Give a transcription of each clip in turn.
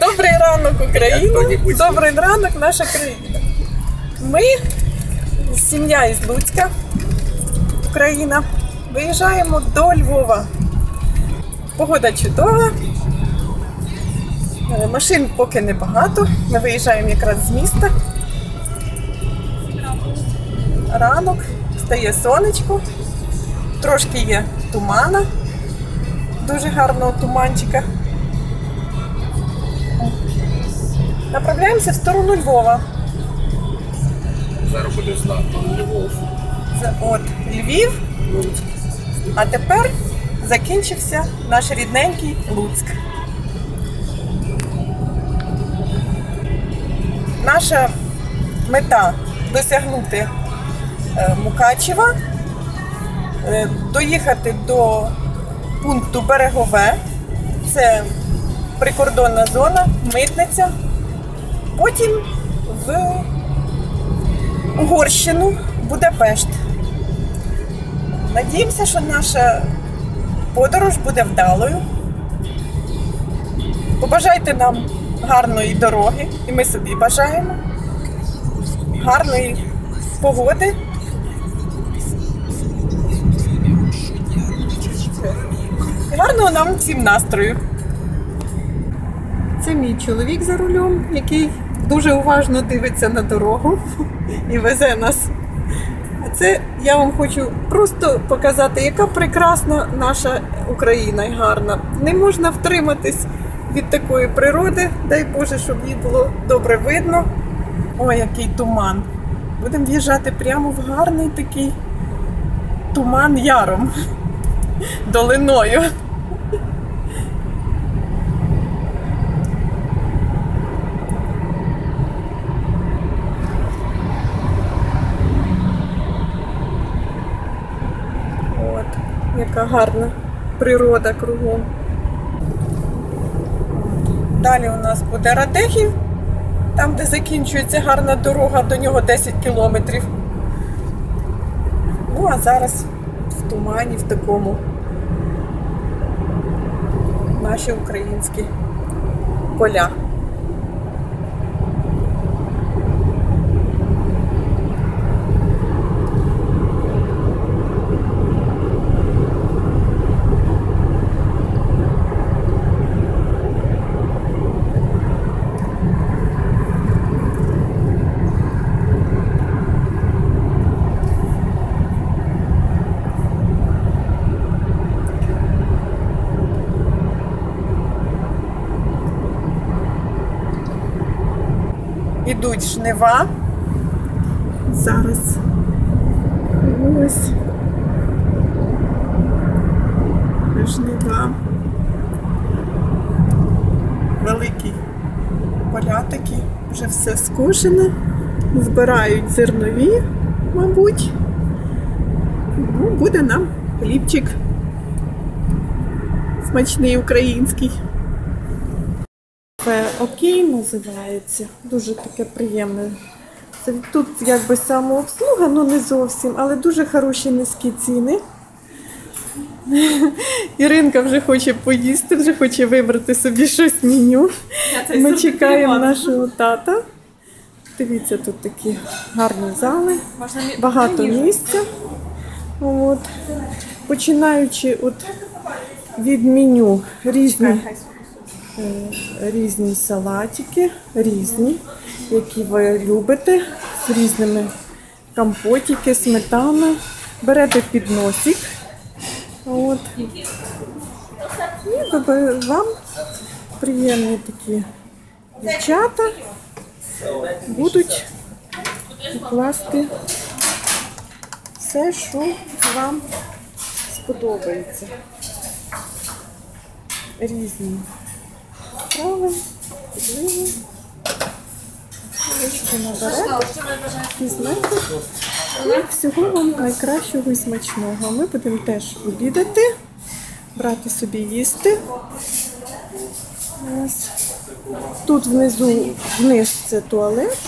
Добрий ранок, Україна! Добрий ранок, наша країна. Ми, сім'я із Луцька, Україна, виїжджаємо до Львова. Погода чудова. Е, Машин поки небагато. Ми виїжджаємо якраз з міста. Ранок, стає сонечко, трошки є тумана, дуже гарного туманчика. Направляємося в сторону Львова. Зараз буде знати. Львов. Це От Львів, а тепер закінчився наш рідненький Луцьк. Наша мета досягнути е, Мукачева, е, доїхати до пункту Берегове, це прикордонна зона, митниця, потім в Угорщину, Будапешт. Надіємося, що наша подорож буде вдалою. Побажайте нам гарної дороги, і ми собі бажаємо. Гарної погоди. Гарного нам всім настрою. Це мій чоловік за рулем, який дуже уважно дивиться на дорогу і везе нас. А це я вам хочу просто показати, яка прекрасна наша Україна і гарна. Не можна втриматись від такої природи. Дай Боже, щоб їй було добре видно. Ой, який туман. Будемо в'їжджати прямо в гарний такий туман яром, долиною. От, яка гарна природа кругом. Далі у нас буде Радехів, там, де закінчується гарна дорога, до нього 10 кілометрів. Ну, а зараз в тумані, в такому наші українські поля. Ідуть жнива. Зараз. Ось. Жнива. Великі поля такі, вже все скошене. Збирають зернові, мабуть. Ну, буде нам хлібчик. Смачний український. Кафе Окей називається. Дуже таке приємне. Це тут якби самообслуга, ну не зовсім, але дуже хороші низькі ціни. Іринка вже хоче поїсти, вже хоче вибрати собі щось меню. Ми чекаємо нашого тата. Дивіться, тут такі гарні зали, багато місця. От. Починаючи от від меню різні різні салатики, різні, які ви любите, з різними компотики, сметана. Берете підносик. От. І вам приємні такі дівчата будуть класти все, що вам сподобається. Різні страви, підливи. Ось ви наберете, візьмете. І всього вам найкращого і смачного. Ми будемо теж обідати, брати собі їсти. Тут внизу вниз це туалет.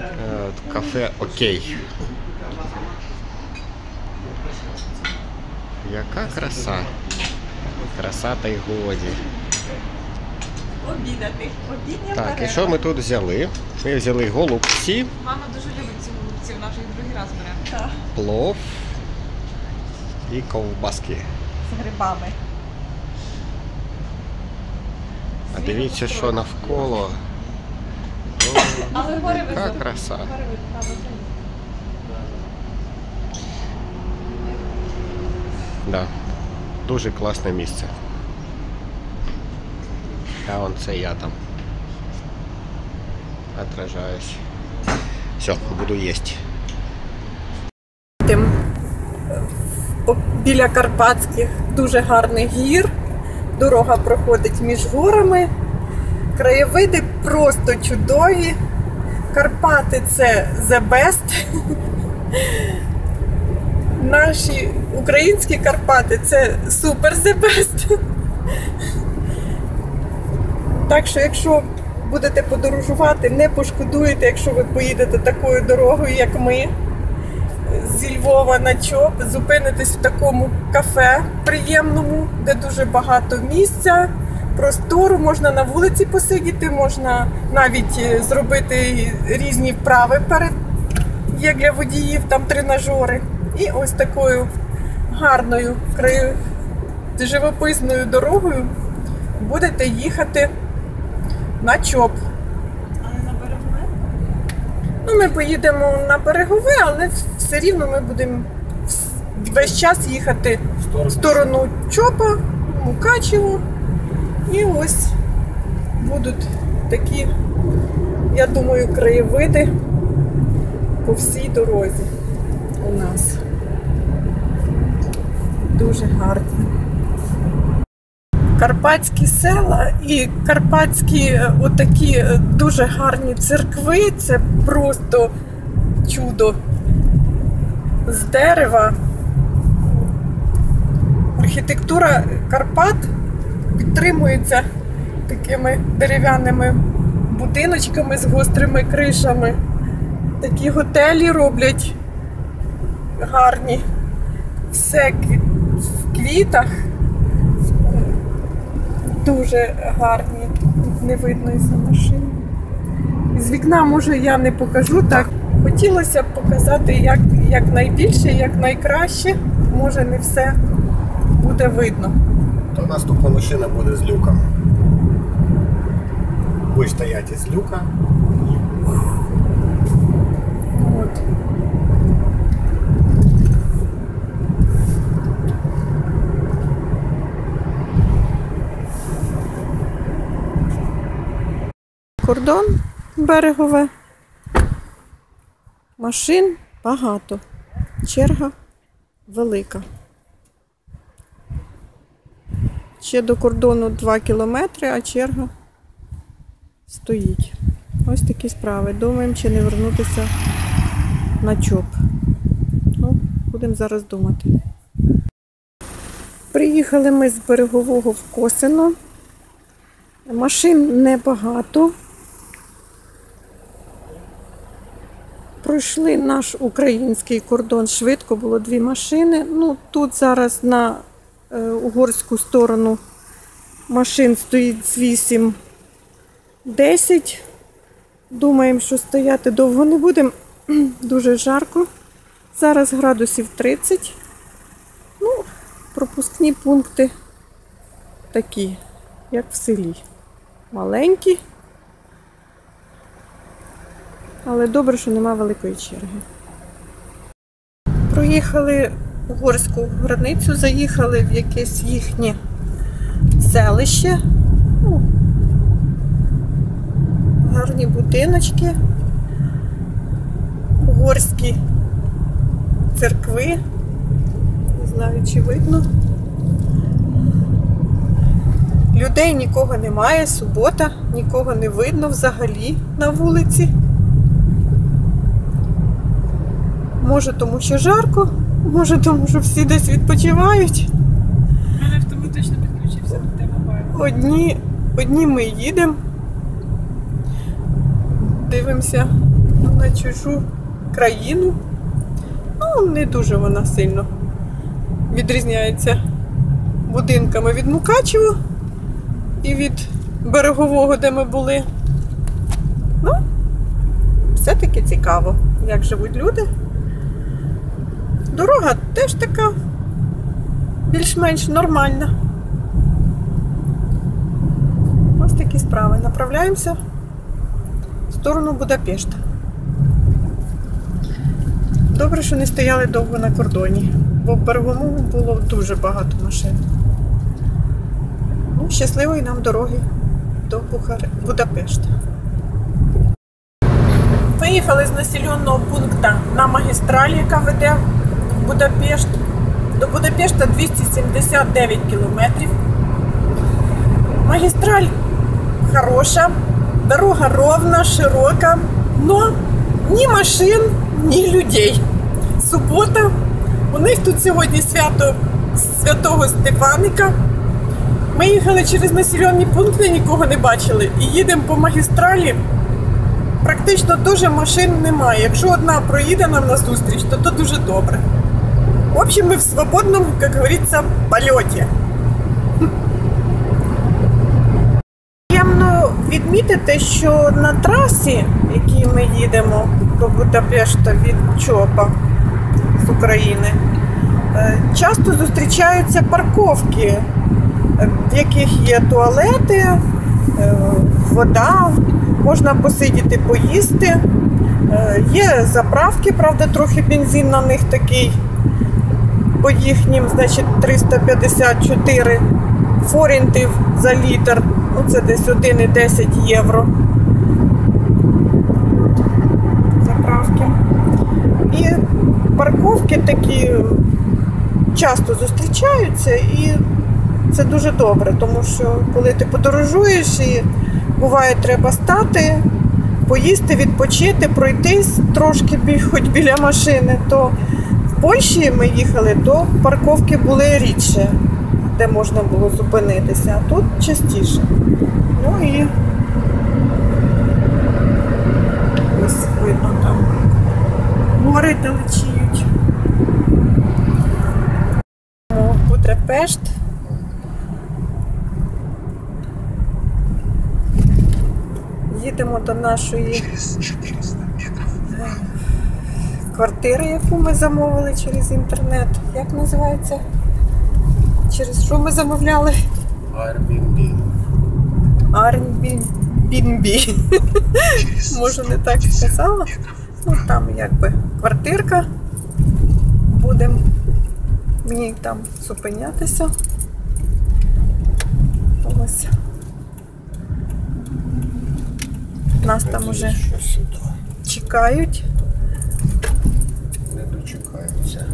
Е, Кафе Окей. Яка краса. Краса та й годі. Обідати. Обідня Так, і що ми тут взяли? Ми взяли голубці, Мама дуже любить ці голубці, вона вже їх другий раз бере. Так, плов і ковбаски. з грибами. А дивіться, що навколо. О, Але гори яка краса. Гори високі. Да. Дуже класне місце. А он це я там. Отражаюсь. Все, буду їсти. Е, біля Карпатських дуже гарних гір. Дорога проходить між горами. Краєвиди просто чудові. Карпати це the best. Наші українські Карпати це супер best. Так що, якщо будете подорожувати, не пошкодуєте, якщо ви поїдете такою дорогою, як ми зі Львова на ЧОП, зупинитесь в такому кафе приємному, де дуже багато місця, простору, можна на вулиці посидіти, можна навіть е, зробити різні вправи перед є для водіїв, там тренажери. І ось такою гарною краю живописною дорогою будете їхати на ЧОП. Але на берегове? Ну, ми поїдемо на берегове, але все рівно ми будемо весь час їхати в сторону Чопа, Мукачево. І ось будуть такі, я думаю, краєвиди по всій дорозі у нас. Дуже гарні. Карпатські села і карпатські е, отакі е, дуже гарні церкви. Це просто чудо з дерева. Архітектура Карпат підтримується такими дерев'яними будиночками з гострими кришами. Такі готелі роблять гарні. Все квітах. Дуже гарні. Не видно із-за машини. З вікна, може, я не покажу так. Хотілося б показати як, як найбільше, як найкраще. Може, не все буде видно. То наступна машина буде з люком. Будеш стояти з люка. Кордон берегове. Машин багато. Черга велика. Ще до кордону 2 кілометри, а черга стоїть. Ось такі справи. Думаємо, чи не вернутися на ЧОП. Ну, будемо зараз думати. Приїхали ми з берегового в Косино. Машин небагато. Пройшли наш український кордон швидко, було дві машини. Ну, тут зараз на е, угорську сторону машин стоїть з 8 10. Думаємо, що стояти довго не будемо. Дуже жарко. Зараз градусів 30. Ну, пропускні пункти такі, як в селі. Маленькі. Але добре, що нема великої черги. Проїхали угорську границю, заїхали в якесь їхнє селище. Ну, гарні будиночки, угорські церкви. Не знаю, чи видно. Людей нікого немає, субота, нікого не видно взагалі на вулиці. Може, тому що жарко, може, тому що всі десь відпочивають. Мене автоматично підключився до тебе. Одні, одні ми їдемо, дивимося на чужу країну. Ну, не дуже вона сильно відрізняється. Будинками від Мукачева і від берегового, де ми були. Ну, все-таки цікаво, як живуть люди. Дорога теж така більш-менш нормальна. Ось такі справи. Направляємося в сторону Будапешта. Добре, що не стояли довго на кордоні, бо в береговому було дуже багато машин. Ну, щасливої нам дороги до Бухаре... Будапешта. Виїхали з населеного пункту на магістраль, яка веде Будапешт. До Будапешта 279 кілометрів. Магістраль хороша, дорога ровна, широка, но ні машин, ні людей. Субота. У них тут сьогодні свято святого Стефаника. Ми їхали через населені пункти, нікого не бачили. І їдемо по магістралі. Практично дуже машин немає. Якщо одна проїде нам на зустріч, то то дуже добре. В общем, ми в свободному, як говориться, польоті. Приємно відмітити, що на трасі, якій ми їдемо до Будапешта від Чопа з України, е, часто зустрічаються парковки, е, в яких є туалети, е, вода, можна посидіти, поїсти. Є заправки, правда, трохи бензин на них такий. По їхнім, значить, 354 форінтів за літр. Ну, це десь 1,10 євро. Заправки. І парковки такі часто зустрічаються, і це дуже добре, тому що коли ти подорожуєш і буває треба стати, поїсти, відпочити, пройтись трошки хоч біля машини, то в Польщі ми їхали, то парковки були рідше, де можна було зупинитися, а тут частіше. Ну і ось видно там гори далечіють. Будапешт. Їдемо до нашої квартири, яку ми замовили через інтернет. Як називається? Через що ми замовляли? Airbnb. Airbnb. Може не так сказала. Ну там якби квартирка. Будемо в ній там зупинятися. Ось. Нас там уже чекають. Не дочекаються.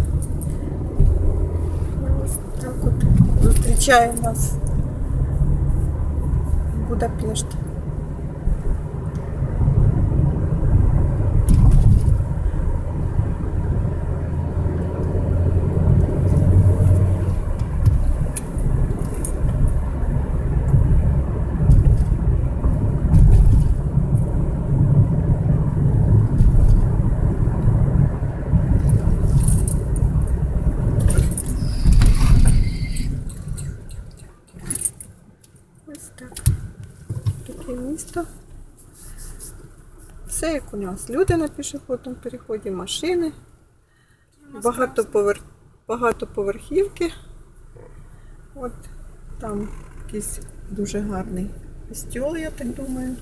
Ось так от зустрічає нас Будапешт. Ось так. Таке місто. Все як у нас. Люди на пішохідному переході, машини, багатоповер... багатоповерхівки. От там якийсь дуже гарний костюл, я так думаю.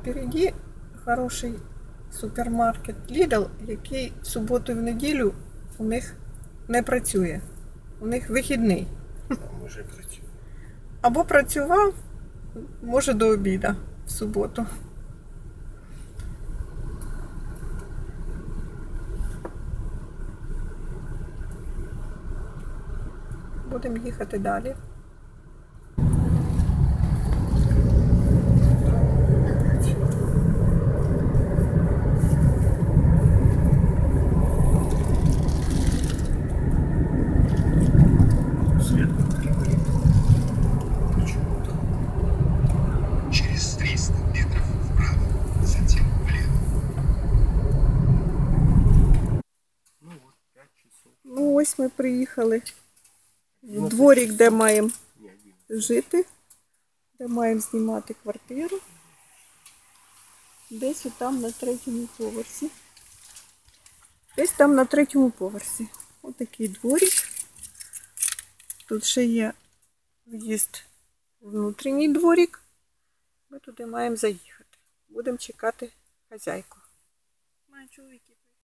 Впереді хороший супермаркет Lidl, який в суботу і в неділю у них не працює. У них вихідний. А може працює. Або працював, може, до обіда в суботу. Будемо їхати далі. Ну от, 5 часов. Ось ми приїхали в дворик, де маємо жити, де маємо знімати квартиру. Десь там на третьому поверсі. Десь там на третьому поверсі. Ось такий дворик. Тут ще є в'їзд внутрішній дворик. Ми туди маємо заїхати. Будемо чекати хазяйку. Має чоловік іти.